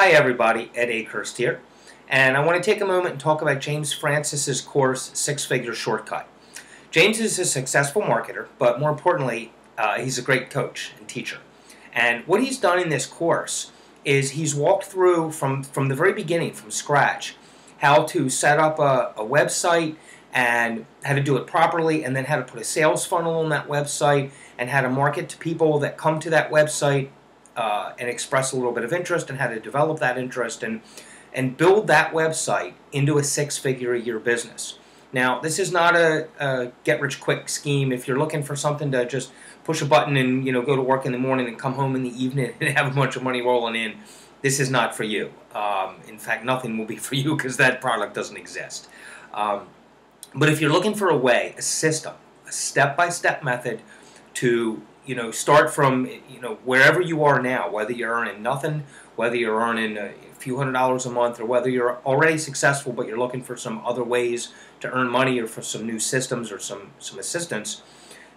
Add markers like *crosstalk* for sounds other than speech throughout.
Hi everybody, Ed Akehurst here, and I want to take a moment and talk about James Francis's course, Six Figure Shortcut. James is a successful marketer, but more importantly, uh, he's a great coach and teacher. And what he's done in this course is he's walked through from, from the very beginning, from scratch, how to set up a, a website and how to do it properly, and then how to put a sales funnel on that website, and how to market to people that come to that website uh, and express a little bit of interest and how to develop that interest and and build that website into a six-figure a year business. Now, this is not a, a get-rich-quick scheme. If you're looking for something to just push a button and you know go to work in the morning and come home in the evening *laughs* and have a bunch of money rolling in, this is not for you. Um, in fact, nothing will be for you because that product doesn't exist. Um, but if you're looking for a way, a system, a step-by-step method to you know, start from you know wherever you are now, whether you're earning nothing, whether you're earning a few hundred dollars a month, or whether you're already successful but you're looking for some other ways to earn money or for some new systems or some some assistance.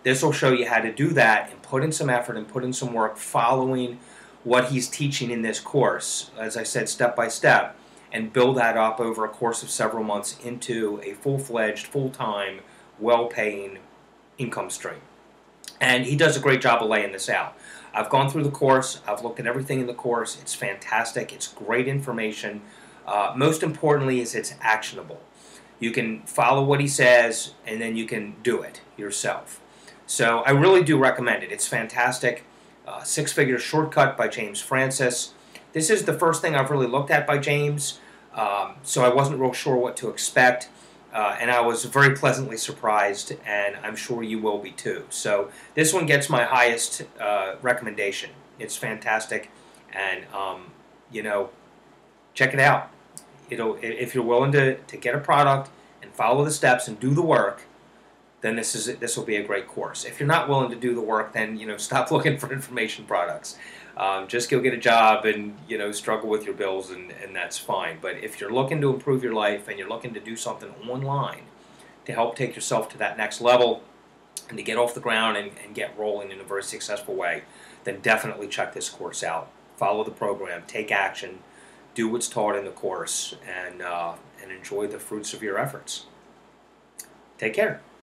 This will show you how to do that and put in some effort and put in some work following what he's teaching in this course, as I said, step by step, and build that up over a course of several months into a full-fledged, full-time, well-paying income stream. And he does a great job of laying this out. I've gone through the course. I've looked at everything in the course. It's fantastic. It's great information. Uh, most importantly is it's actionable. You can follow what he says and then you can do it yourself. So I really do recommend it. It's fantastic. Uh, Six Figure Shortcut by James Francis. This is the first thing I've really looked at by James, um, so I wasn't real sure what to expect. Uh, and I was very pleasantly surprised, and I'm sure you will be too. So this one gets my highest uh, recommendation. It's fantastic, and um, you know, check it out. It'll if you're willing to, to get a product and follow the steps and do the work, then this is this will be a great course. If you're not willing to do the work, then you know *laughs* stop looking for information products. Um, just go get a job and you know struggle with your bills, and, and that's fine. But if you're looking to improve your life and you're looking to do something online to help take yourself to that next level and to get off the ground and, and get rolling in a very successful way, then definitely check this course out. Follow the program, take action, do what's taught in the course, and uh, and enjoy the fruits of your efforts. Take care.